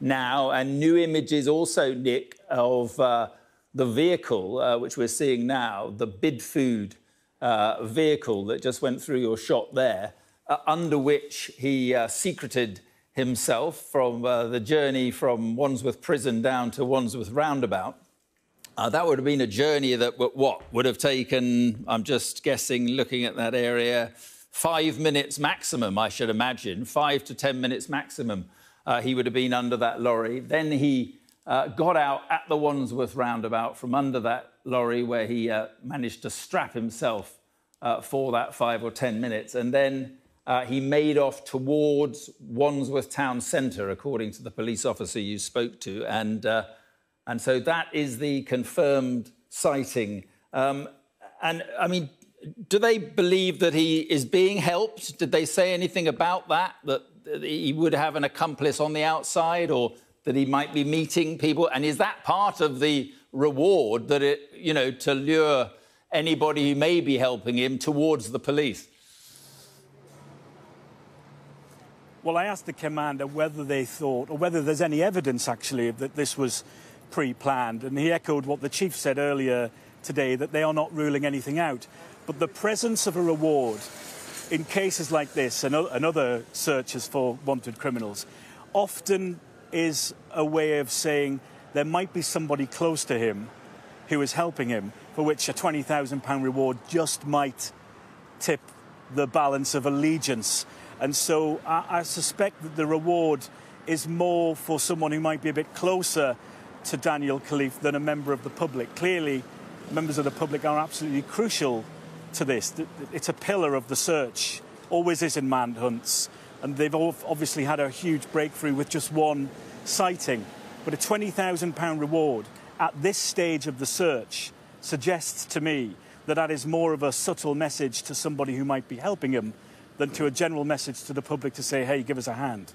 now, and new images also, Nick, of uh, the vehicle, uh, which we're seeing now, the Bidfood uh, vehicle that just went through your shot there, uh, under which he uh, secreted himself from uh, the journey from Wandsworth Prison down to Wandsworth Roundabout. That would have been a journey that, what, would have taken, I'm just guessing, looking at that area, five minutes maximum, I should imagine, five to 10 minutes maximum. Uh, he would have been under that lorry. Then he uh, got out at the Wandsworth roundabout from under that lorry where he uh, managed to strap himself uh, for that five or 10 minutes. And then uh, he made off towards Wandsworth Town Centre, according to the police officer you spoke to. And, uh, and so that is the confirmed sighting. Um, and I mean, do they believe that he is being helped? Did they say anything about that? That he would have an accomplice on the outside or that he might be meeting people? And is that part of the reward that it, you know, to lure anybody who may be helping him towards the police? Well, I asked the commander whether they thought, or whether there's any evidence actually that this was pre planned, and he echoed what the chief said earlier today that they are not ruling anything out. But the presence of a reward in cases like this and, and other searches for wanted criminals often is a way of saying there might be somebody close to him who is helping him, for which a £20,000 reward just might tip the balance of allegiance and so I, I suspect that the reward is more for someone who might be a bit closer to Daniel Khalife than a member of the public. Clearly, members of the public are absolutely crucial to this. It's a pillar of the search, always is in manhunts, and they've obviously had a huge breakthrough with just one sighting. But a £20,000 reward at this stage of the search suggests to me that that is more of a subtle message to somebody who might be helping him than to a general message to the public to say, hey, give us a hand.